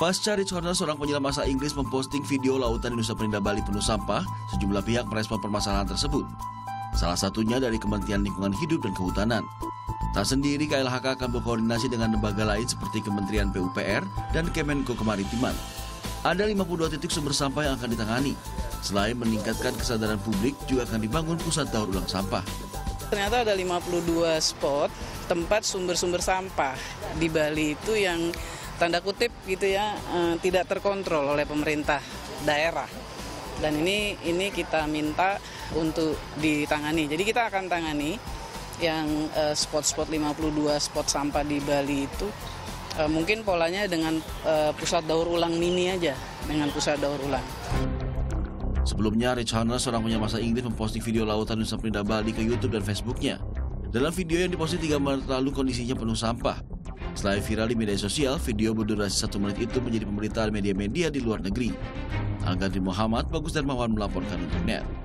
Pasca Rich seorang penyelam asal Inggris memposting video lautan di Nusa Penida Bali penuh sampah, sejumlah pihak merespon permasalahan tersebut. Salah satunya dari Kementerian Lingkungan Hidup dan Kehutanan. Tak sendiri, KLHK akan berkoordinasi dengan lembaga lain seperti Kementerian PUPR dan Kemenko Kemaritiman. Ada 52 titik sumber sampah yang akan ditangani. Selain meningkatkan kesadaran publik, juga akan dibangun pusat daur ulang sampah. Ternyata ada 52 spot tempat sumber-sumber sampah di Bali itu yang tanda kutip gitu ya eh, tidak terkontrol oleh pemerintah daerah. Dan ini ini kita minta untuk ditangani. Jadi kita akan tangani yang eh, spot-spot 52 spot sampah di Bali itu eh, mungkin polanya dengan pusat daur ulang mini aja, dengan pusat daur ulang. Sebelumnya, Rich Horner, seorang asal Inggris, memposting video lautan Nusa Penida Bali ke YouTube dan Facebooknya. Dalam video yang diposting 3 Maret lalu, kondisinya penuh sampah. Selain viral di media sosial, video berdurasi satu menit itu menjadi pemberitaan media-media di luar negeri. Agandri Muhammad, Bagus Darmawan melaporkan untuk NET.